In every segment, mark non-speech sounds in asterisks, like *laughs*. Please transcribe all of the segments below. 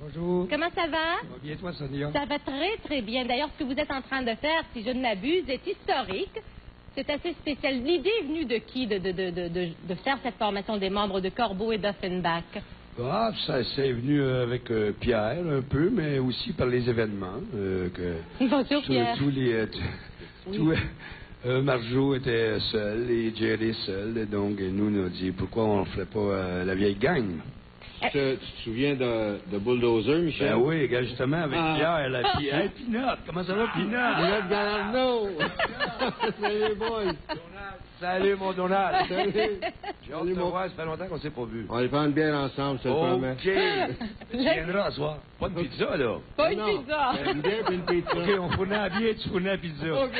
Bonjour. Comment ça va? Ça va bien, toi, Sonia? Ça va très, très bien. D'ailleurs, ce que vous êtes en train de faire, si je ne m'abuse, est historique. C'est assez spécial. L'idée est venue de qui de, de, de, de, faire cette formation des membres de Corbeau et d'Offenbach? Ah, ça, c'est venu euh, avec euh, Pierre, un peu, mais aussi par les événements. euh, que *laughs* Bonjour, tous- Pierre. tous les... euh, t- tout, euh, Marjo était seul et Jerry seul. Et donc, nous, a dit, pourquoi on ne ferait pas euh, la vieille gang? Tu te, tu te souviens de, de Bulldozer, Michel? Ben oui, justement, avec Ah. Pierre, la fille. Hey, Pinot, comment ça va, Pinot? Pinot Galarno! Salut, boys! Salut, mon Donald. *laughs* Salut! J'ai hâte Salut, de te voir, ça fait longtemps qu'on s'est pas vu. On va aller prendre une bière ensemble, te le promets. OK. tu *laughs* viendras à soir. Pas de pizza, là. Pas une Non, pizza. euh, Une bière et une pizza. OK, on fournit la bière, tu fournis la pizza. OK.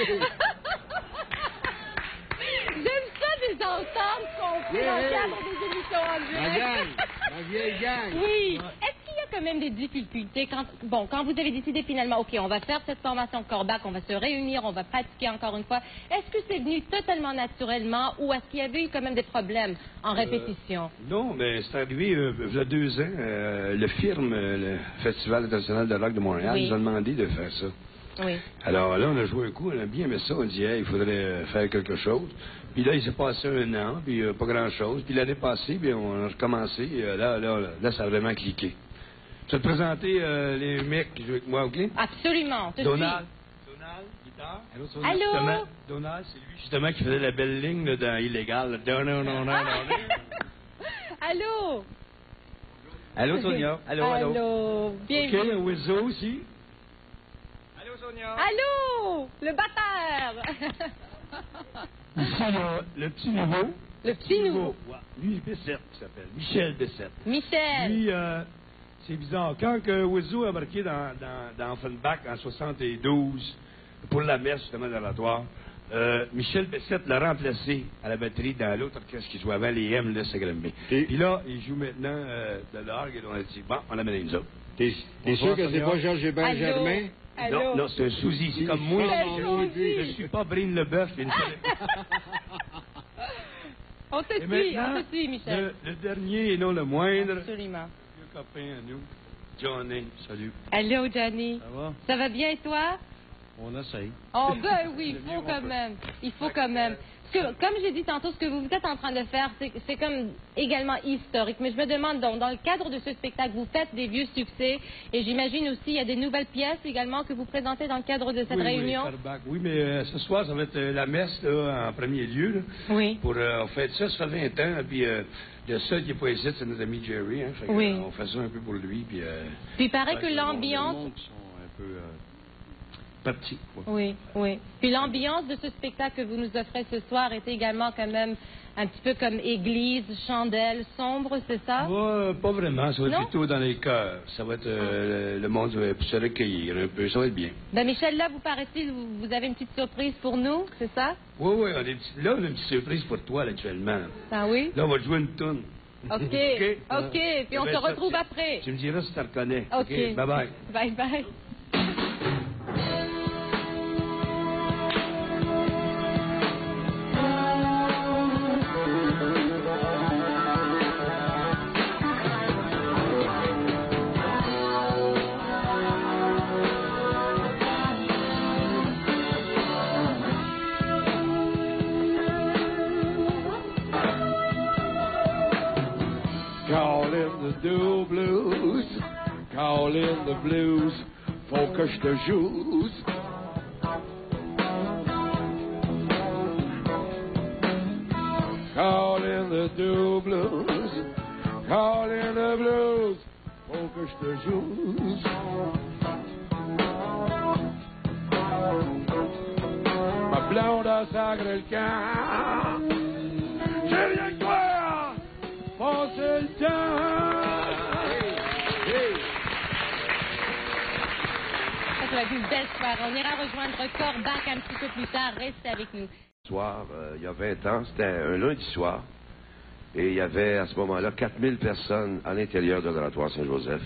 J'aime ça des ensembles qu'on fait dans le cadre des émissions en direct. Gang! La vieille gang! Oui. Est-ce qu'il y a quand même des difficultés quand, bon, quand vous avez décidé finalement, OK, on va faire cette formation Corbac, on va se réunir, on va pratiquer encore une fois. Est-ce que c'est venu totalement naturellement ou est-ce qu'il y avait eu quand même des problèmes en répétition? Non, mais c'est arrivé euh, il y a deux ans. euh, le FIRM, euh, le Festival international de rock de Montréal, Oui. nous a demandé de faire ça. Oui. Alors là, on a joué un coup, on a bien aimé ça. On dit, hey, il faudrait faire quelque chose. Puis là, il s'est passé un an, puis euh, pas grand-chose. Puis l'année passée, puis on a recommencé. et, euh, là, là, là, là, ça a vraiment cliqué. Je vais te présenter euh, les mecs qui jouent avec moi, OK? Absolument. Tout Donald. Donald, guitare. Allô, Sonia? Allô? Justement, Donald, c'est lui justement qui faisait la belle ligne là, dans Illégal. là. Non, non, non, non, non. suite. *laughs* Allô? Allô, Sonia? Allô, allô? Allô? OK, Bienvenue. un Wizzo aussi? Allô? Le batteur! Ici, le, le petit nouveau. Le petit nouveau. Ouais. Lui, Bessette, il s'appelle. Michel Bessette. Michel. Lui, euh, c'est bizarre. Quand que Wizzo a embarqué dans, dans, dans Offenbach en 72 pour la messe, justement, d'oratoire, euh, Michel Bessette l'a remplacé à la batterie dans l'autre orchestre qui jouait avant les M, c'est Granby. Et- Puis là, il joue maintenant euh, de l'orgue et on a dit, bon, on l'amène nous autres. T'es t'es sûr que c'est pas Georges Hébert Allô? Germain? Allô? Non, non, c'est un sous c'est comme moi. Je-. Je suis pas Brine Leboeuf. *laughs* On te Et suit, maintenant, on te suit, Michel. le, le dernier et non le moindre, Absolument. vieux copain à nous, Johnny. Salut. Allô, Johnny. Ça va? Ça va bien, toi? On essaye. Oh, ben *laughs* oui, il faut quand peut. même. Il faut quand même. Que, comme j'ai dit tantôt, ce que vous êtes en train de faire, c'est comme également historique. Mais je me demande donc, dans le cadre de ce spectacle, vous faites des vieux succès et j'imagine aussi il y a des nouvelles pièces également que vous présentez dans le cadre de cette oui, réunion. Oui, mais euh, ce soir, ça va être euh, la messe là, en premier lieu. là, Oui. pour, euh, on fait ça, ça fait 20 ans. Puis le seul qui n'est pas ici, c'est notre ami Jerry. Hein, fait Oui. euh, on fait ça un peu pour lui. Puis Puis il paraît que l'ambiance. Monde qui sont un peu... parti. quoi. Oui, oui. Puis l'ambiance de ce spectacle que vous nous offrez ce soir est également quand même un petit peu comme église, chandelle, sombre, c'est ça? Ouais, pas vraiment. Ça va être plutôt dans les cœurs. Ça va être euh, le, le monde va se recueillir un peu. Ça va être bien. Ben Michel, là, vous paraît-il, vous, vous avez une petite surprise pour nous, c'est ça? Oui, oui. On là, on a une petite surprise pour toi, là, actuellement. Ah oui? Là, on va jouer une toune. OK. *laughs* OK. Puis on se retrouve après. Tu me diras si tu reconnais. OK. Bye bye. Bye do blues, call in the blues, focus the shoes. Call in the do blues, call in the blues, focus the shoes. Ma blonde a sacré. C'est la plus belle soirée. On ira rejoindre Corbac un petit peu plus tard. Restez avec nous. soir, euh, il y a 20 ans, c'était un lundi soir, et il y avait à ce moment-là 4000 personnes à l'intérieur de l'oratoire Saint-Joseph.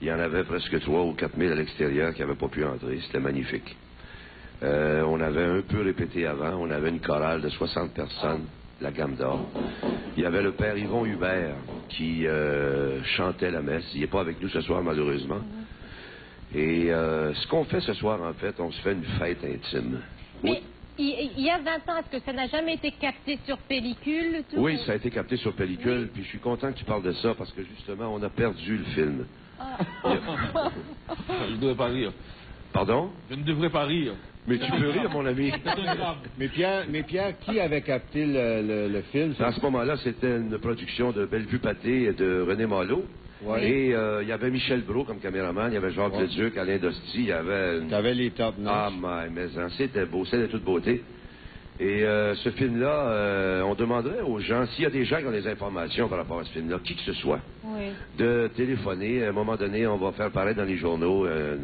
Il y en avait presque 3 ou 4000 à l'extérieur qui n'avaient pas pu entrer. C'était magnifique. Euh, on avait un peu répété avant, on avait une chorale de 60 personnes. la gamme d'or. Il y avait le père Yvon Hubert qui euh, chantait la messe. Il n'est pas avec nous ce soir, malheureusement. Et euh, ce qu'on fait ce soir, en fait, on se fait une fête intime. Mais il, il y a 20 ans, est-ce que ça n'a jamais été capté sur pellicule? Tout? Oui, ça a été capté sur pellicule, puis je suis content que tu parles de ça parce que justement, on a perdu le film. *laughs* Je ne devrais pas rire. Pardon? Je ne devrais pas rire. Mais tu peux rire, mon ami. Mais Pierre, mais Pierre, qui avait capté le, le- le film? À ce moment-là, c'était une production de Bellevue Pâté et de René Malo. Et euh, il y avait Michel Brault comme caméraman, il y avait Jacques Ouais. Leduc, Alain Dosti, il y avait... une- T'avais les top notch. Ah, my, mais hein, c'était beau, c'était de toute beauté. Et euh, ce film-là, euh, on demanderait aux gens, s'il y a des gens qui ont des informations par rapport à ce film-là, qui que ce soit, Oui. de téléphoner. À un moment donné, on va faire paraître dans les journaux euh,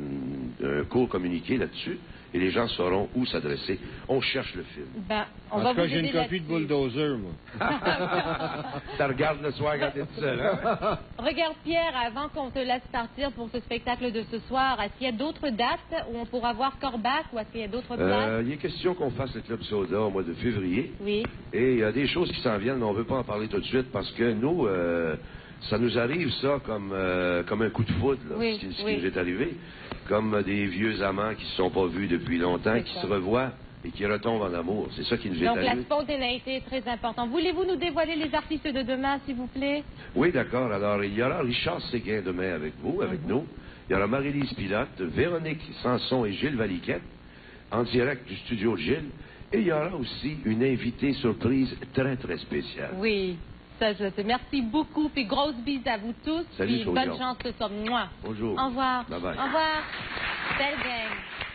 un court communiqué là-dessus, et les gens sauront où s'adresser. On cherche le film. Ben, on en va tout cas, vous j'ai une copie de. Bulldozer, moi. *laughs* Ça regarde le soir quand t'es tout seul, hein? *laughs* Regarde, Pierre, avant qu'on te laisse partir pour ce spectacle de ce soir, est-ce qu'il y a d'autres dates où on pourra voir Corbac ou est-ce qu'il y a d'autres Euh, places? il est question qu'on fasse le Club Soda au mois de février. Oui. Et il y a des choses qui s'en viennent, mais on ne veut pas en parler tout de suite parce que nous, euh, ça nous arrive ça comme, euh, comme un coup de foudre, là, Oui, ce qui, ce qui oui. nous est arrivé. Comme des vieux amants qui ne se sont pas vus depuis longtemps, qui ça. se revoient et qui retombent en amour. C'est ça qui nous est Donc la spontanéité est très importante. Voulez-vous nous dévoiler les artistes de demain, s'il vous plaît? Oui, d'accord. Alors, il y aura Richard Séguin demain avec vous, avec Mhm. nous. Il y aura Marie-Lise Pilote, Véronique Sanson et Gilles Valiquette, en direct du studio Gilles. Et il y aura aussi une invitée surprise très, très spéciale. Oui. Ça, je sais. Merci beaucoup. Puis grosse bise à vous tous. Salut, puis bonne chance ce soir. Mouah. Bonjour. Au revoir. Au revoir. Belle gang.